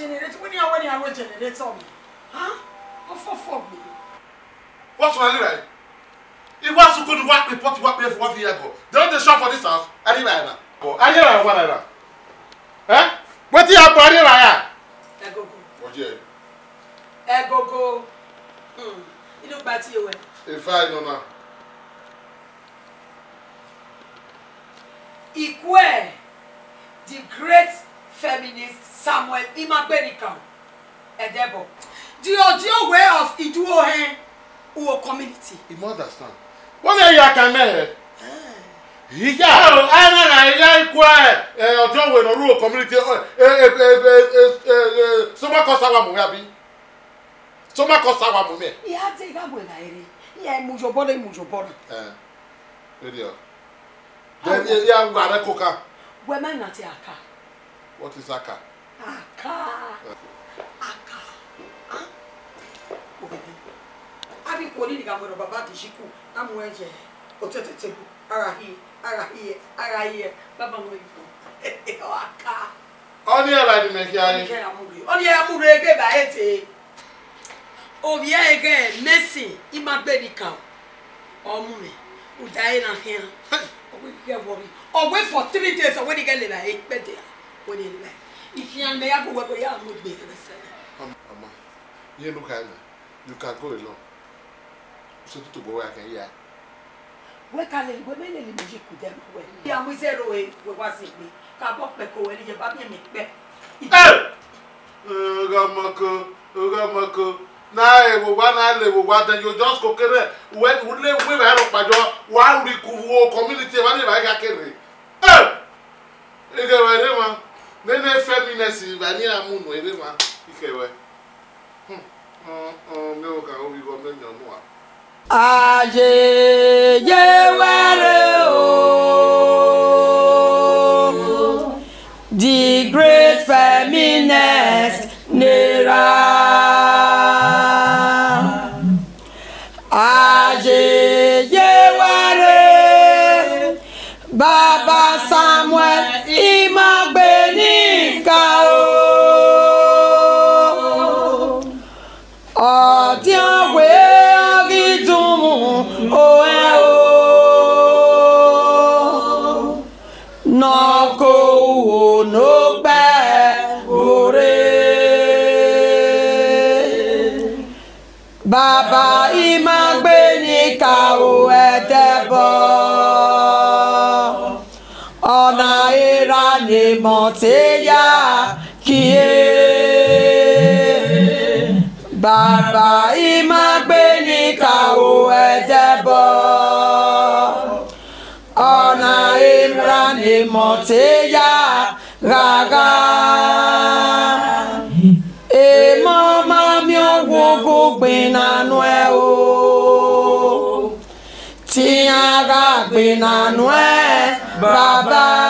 generate wọ́n ní àwọn ènìyàn ló generate ọ̀mù wọ́n fọ́ fọ́ mi. wọ́n sọ ẹni rẹ̀ ìwọ àsìkò ni wọ́n á pè pọ́tù wọ́n á pè é one year ago they shop for this house ẹni rà ẹ̀nà. ayé rà wà náírà ẹ wetin go. bọ̀ ẹni rà Go ẹgogo ẹgogo inú gba tí you wẹ. Hmm. If I don't know. Ikwe, the great feminist Samuel Imagbenika Edebo the Ojo way of Iduohen Uwo community. You must understand. Wọ́n yẹ ìyá kan mẹ́rẹ̀. Uh, ẹ̀rọ náà ìyá ikú ẹ̀ Uh, uh, uh, uh, uh. sọmọkọ sáwà mọ̀ yàbí sọmọkọ sáwà mọ̀ mẹ́. Ìyá ti ìgbàgbọ́ ìlà èrè ìyá ìmùjọ̀bọ́rọ̀ ìmùjọ̀bọ̀rọ̀. Ẹ ẹ rédíò. Bẹ́ẹ̀ni ìyá ń gbà rẹ kó ká. Wẹ́mẹ́ nà ti àká. What is aka? Aka. Aka. Obede. Abi kwoli ni gamoro baba di I'm Amu eje. Otete tebu. Ara hi. Ara hi. Ara hi. Baba mo ifo. Aka. Oni era di meki ani. Oni era mugri. Oni era mugri ege ba ete. Obi ege mesi imagbe ni kan. Omu mi. Udaye na hin. Ogwe ki ke worry. for three days ogwe ni ke le na ekpede koninna ikiyanbe ya you can go alone so to to bo wa kan ya we ka le we mele le meji ku dem we zero e we wa si pe ka bo pe ko we ni je ba mi mi pe eh ramako ramako na ewuwa na ala ewuwa then you just go kere wen ule we na ẹrọ pàjọ wa community wa ni ba ka kere eh ike wa ni ne ne fɛ mi ne si ba ni amu nu ebe ma ike wɛ hmm. hmm, hmm, mi o kan o bi bɔ mi nyɔnu wa. àṣeyẹ wẹrẹ. Timothéya kíyè bàbá ìmàgbé ní kàwó ẹ̀jẹ̀ bọ̀ ọ̀nà Imran Timothéya rárá èèmọ̀ máa mi ọ̀gbọ̀n gbògbìn nánú ẹ̀ o tí ara gbìn nánú ẹ̀ bàbá.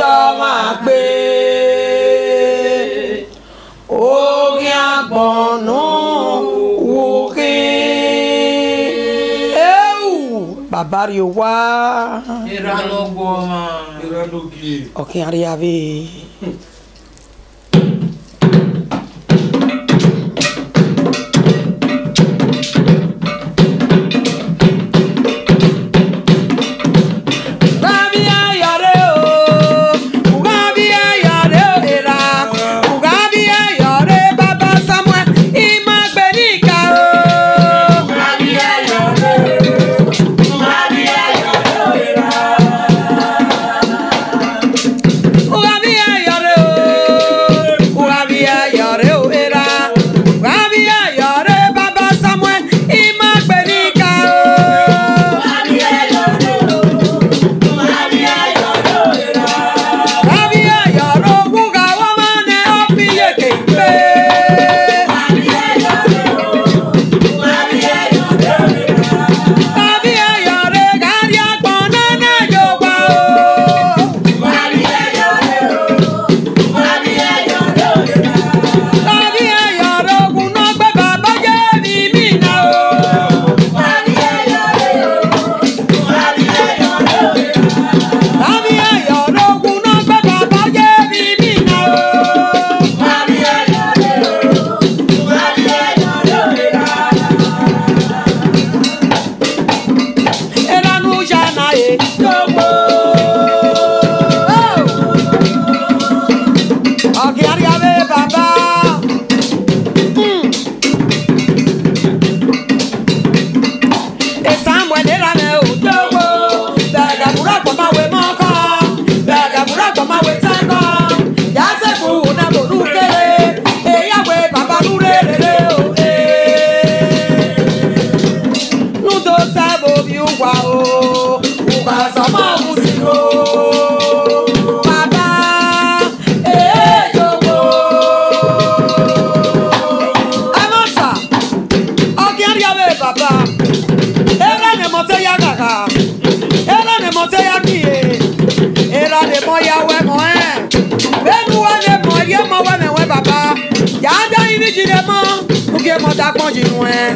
tọ́ máa gbé orí àgbọ̀nù wò ké ewu bàbá rí o wá. ìranú gbọ́ ọmọ. ìranú gbé. ọ̀kìn pedir a mão, porque mandar com não é.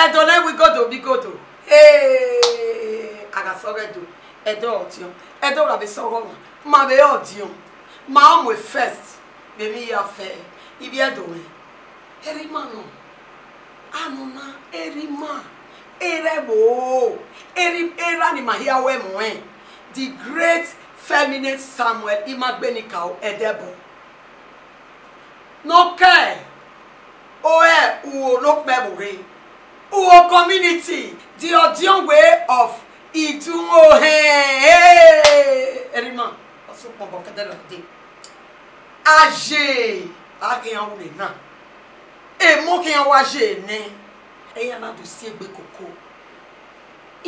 ẹdọ lẹwìgọdọ bí gọdọ agasọrọ ẹdọ ẹdọ ọdíọ ẹdọ rabi sọrọ wa ma bẹ ọdíọ ma ọmọ first bẹẹbi yà fẹ ibi ẹdọ rẹ erima nọ anuna erima erebo eri era ni ma hiawe mọẹ the great feminine samuel imagbenikao ẹdẹbọ nọkẹ oẹ uwo ló pẹ bùrẹ. No community the Odion way of Ìdúnwó ẹ̀rìmọ̀ ọ̀sùn pọ̀npọ̀ kẹtẹ́lẹ̀ ọ̀dẹ́ àjè àkèyàn wulẹ̀ náà èèmọ̀ kèyàn wá ṣe ní ẹ̀yàn náà dùn sí ẹgbẹ́ kòkó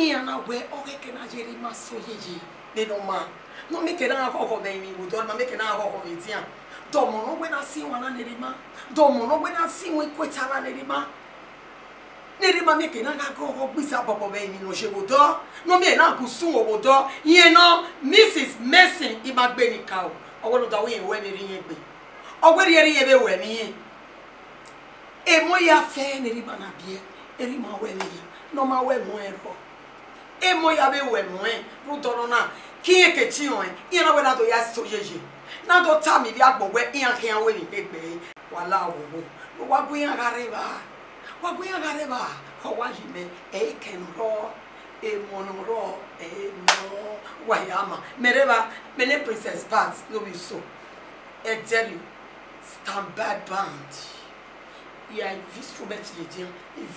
ìyàn náà wẹ ọ̀kẹ́kẹ́ náà yẹ ẹ̀rìmọ̀ sọ yẹyẹ nínú máa no make na akọkọ bẹn mi wò dọlọ make na akọkọ mi tiyan dọmọ n'o gbẹna si wọn na nirima dọmọ n'o gbẹna si wọn ekotara nirima nere ma meke na nga go go gbisa bobo be ni no se go do no me na go sun owo do yen na mrs mercy i ma gbe ni ka o owo lo da we we ni ri yen gbe owo ri ri yen be we ni yen e mo ya fe nere ma na bi e ri ma we ni yen no ma we mo e ro e mo ya be we mo e ru do na ki yen ke ti on yen na we na do ya so na do ta mi bi agbo we yen ke wala owo lo wa bu yen wakuyangareba hɔ wahime eiken hɔ emɔnɔ hɔ enɔ wayama mereba mene princess pass no be so i tell you stand by band yà instrument yìí diyan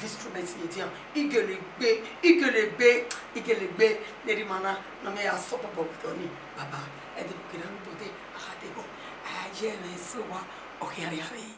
instrument yìí diyan igelegbe igelegbe igelegbe lẹ́rìí mana nàmẹ́ yà sọ́pọ̀pọ̀ dọ́ni baba ẹ̀dẹ̀kùnkìlá ń bọ̀ dé àkàtẹ́kọ̀ ayé rẹ̀ sọ wa ọ̀kẹ́rẹ́ rẹ̀.